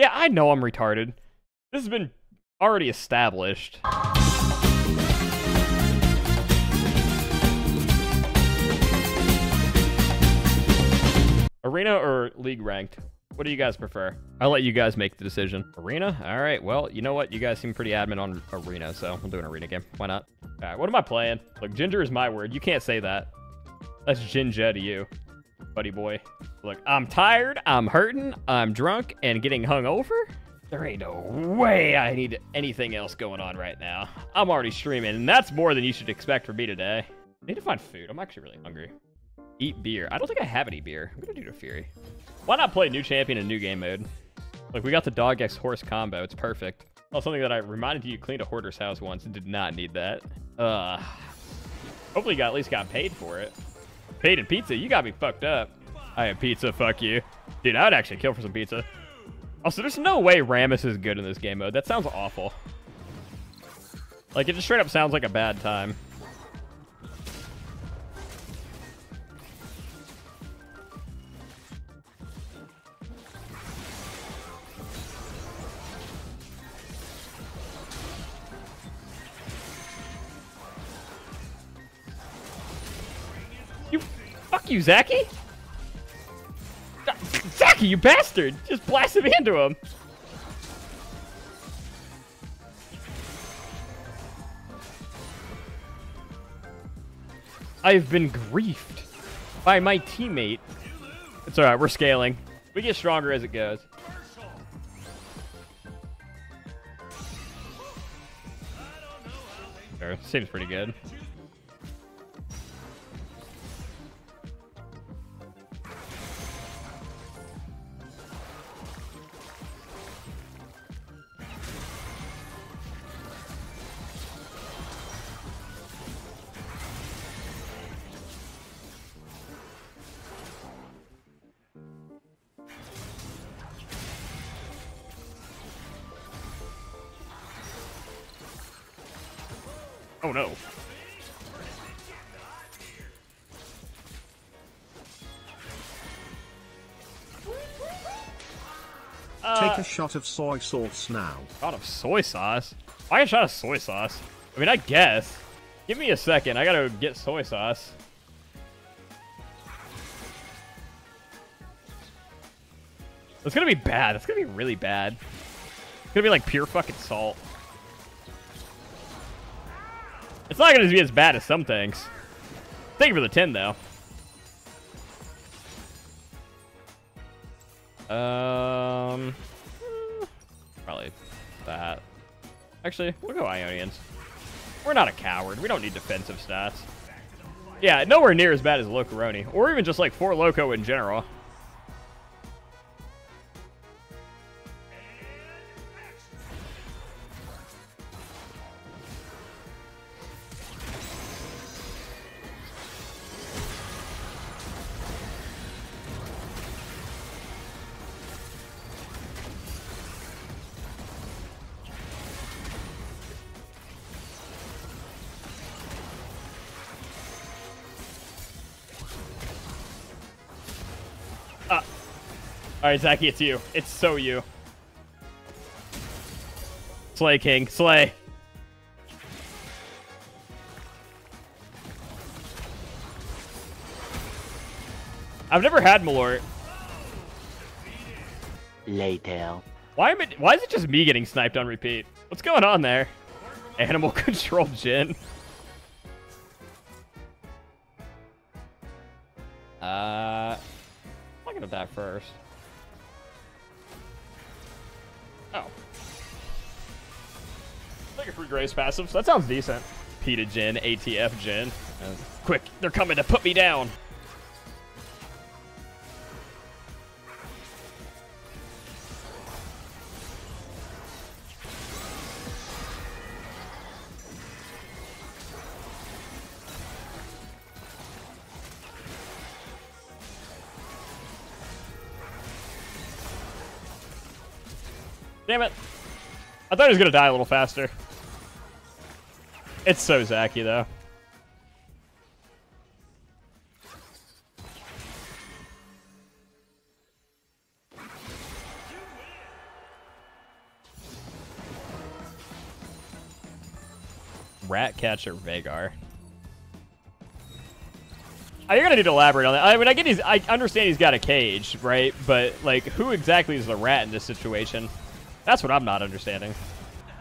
Yeah, I know I'm retarded. This has been already established. Arena or league ranked? What do you guys prefer? I'll let you guys make the decision. Arena? All right. Well, you know what? You guys seem pretty adamant on arena, so we'll do an arena game. Why not? All right. What am I playing? Look, ginger is my word. You can't say that. That's ginger to you, buddy boy. Look, I'm tired. I'm hurting. I'm drunk and getting hung over. There ain't no way I need anything else going on right now. I'm already streaming, and that's more than you should expect from me today. I need to find food. I'm actually really hungry. Eat beer. I don't think I have any beer. I'm gonna do the Fury. Why not play new champion in new game mode? Like, we got the dog X horse combo. It's perfect. Oh, something that I reminded you cleaned a hoarder's house once and did not need that. Uh, hopefully you got, at least got paid for it. Paid in pizza? You got me fucked up. I have pizza, fuck you. Dude, I would actually kill for some pizza. Also, there's no way Rammus is good in this game mode. That sounds awful. Like, it just straight up sounds like a bad time. You, fuck you, Zachy! Zachy, you bastard! Just blast him into him. I've been griefed by my teammate. It's alright, we're scaling. We get stronger as it goes. Seems pretty good. Oh no. Take a uh, shot of soy sauce now. Shot of soy sauce? Why a shot of soy sauce? I mean, I guess. Give me a second. I gotta get soy sauce. It's gonna be bad. It's gonna be really bad. It's gonna be like pure fucking salt. It's not gonna be as bad as some things. Thank you for the 10, though. Um, probably that. Actually, we'll go Ionians. We're not a coward. We don't need defensive stats. Yeah, nowhere near as bad as Locaroni. Or even just like 4 Loco in general. Alright, Zachy, it's you. It's so you. Slay, King. Slay. I've never had Malort. Later. Why am it? Why is it just me getting sniped on repeat? What's going on there? Animal control Jhin. Uh, get that first. Like a free grace passive. So that sounds decent. Peta Jhin, ATF Jhin. Uh, quick, they're coming to put me down. Damn it. I thought he was going to die a little faster. It's so Zacky, though. Ratcatcher Vagar. Are you're gonna need to elaborate on that. I mean, I get he's, I understand he's got a cage, right? But like, who exactly is the rat in this situation? That's what I'm not understanding.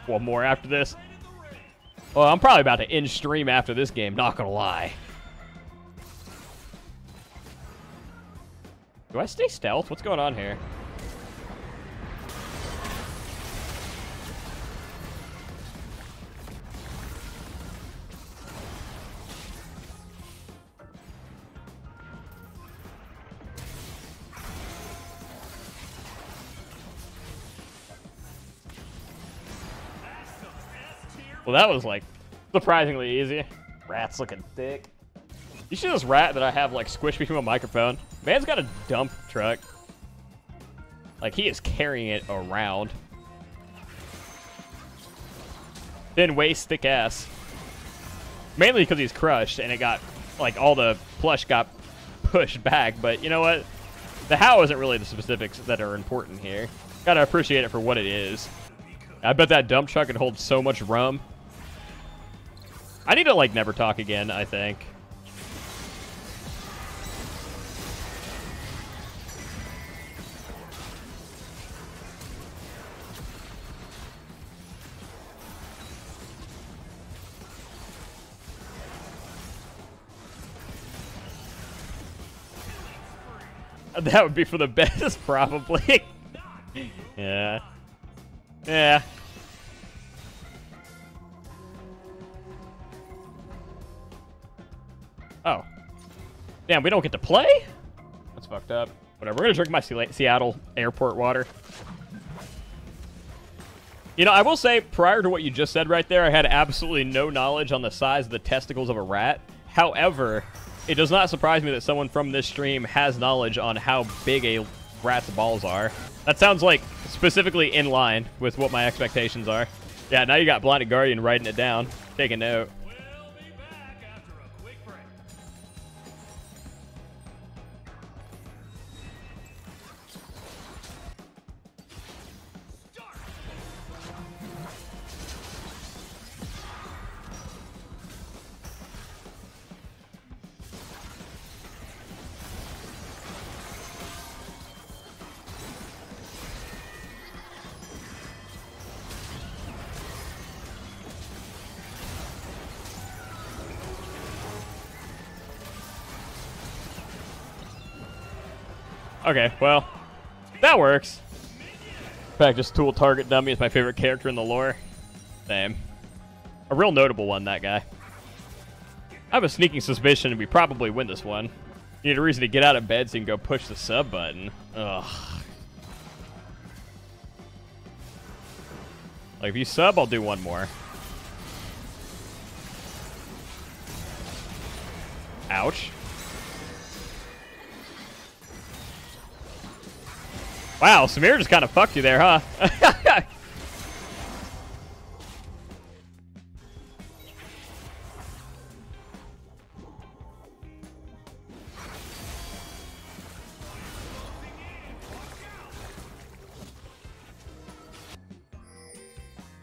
One more after this. Well, I'm probably about to end stream after this game. Not gonna lie. Do I stay stealth? What's going on here? Well, that was like surprisingly easy. Rat's looking thick. You see this rat that I have like squished between my microphone? Man's got a dump truck. Like he is carrying it around. Then waste thick ass. Mainly because he's crushed and it got like all the plush got pushed back. But you know what? The how isn't really the specifics that are important here. Gotta appreciate it for what it is. I bet that dump truck could hold so much rum. I need to, like, never talk again, I think. That would be for the best, probably. yeah. Yeah. Oh. Damn, we don't get to play? That's fucked up. Whatever, we're gonna drink my Seattle airport water. You know, I will say, prior to what you just said right there, I had absolutely no knowledge on the size of the testicles of a rat. However, it does not surprise me that someone from this stream has knowledge on how big a rat's balls are. That sounds like specifically in line with what my expectations are. Yeah, now you got Blinded Guardian writing it down. Take a note. Okay, well, that works. In fact, just Tool Target Dummy is my favorite character in the lore. Same. A real notable one, that guy. I have a sneaking suspicion we probably win this one. You need a reason to get out of bed so you can go push the sub button. Ugh. Like, if you sub, I'll do one more. Ouch. Wow, Samir just kind of fucked you there, huh?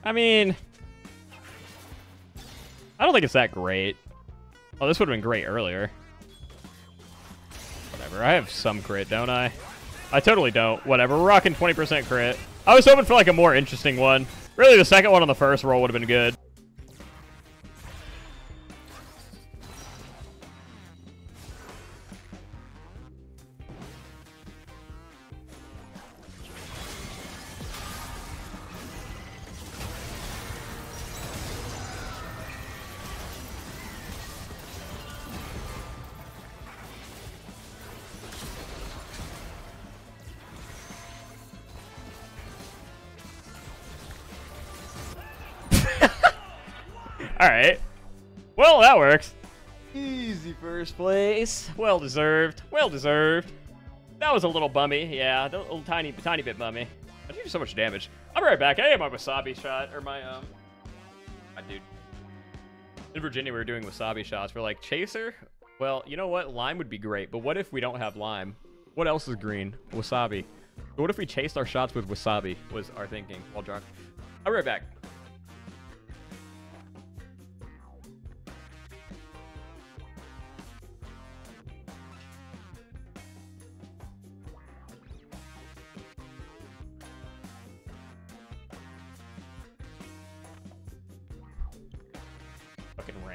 I mean, I don't think it's that great. Oh, this would have been great earlier. Whatever, I have some crit, don't I? I totally don't. Whatever. We're rocking 20% crit. I was hoping for like a more interesting one. Really, the second one on the first roll would have been good. Alright. Well, that works. Easy first place. Well deserved. Well deserved. That was a little bummy. Yeah, a little tiny, tiny bit bummy. I do so much damage. I'll be right back. I have my wasabi shot, or my, um... My dude. In Virginia, we were doing wasabi shots. We're like, Chaser? Well, you know what? Lime would be great, but what if we don't have lime? What else is green? Wasabi. What if we chased our shots with wasabi, was our thinking while drunk. I'll be right back.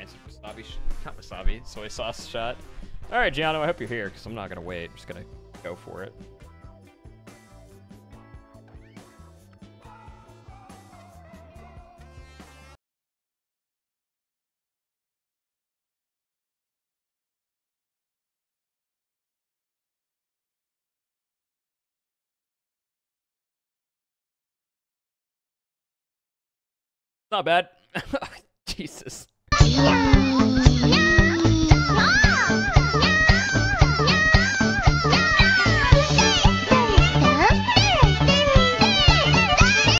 Rancid wasabi, not wasabi, soy sauce shot. All right, Gianno, I hope you're here because I'm not gonna wait. I'm just gonna go for it. Not bad. Jesus. Yeah.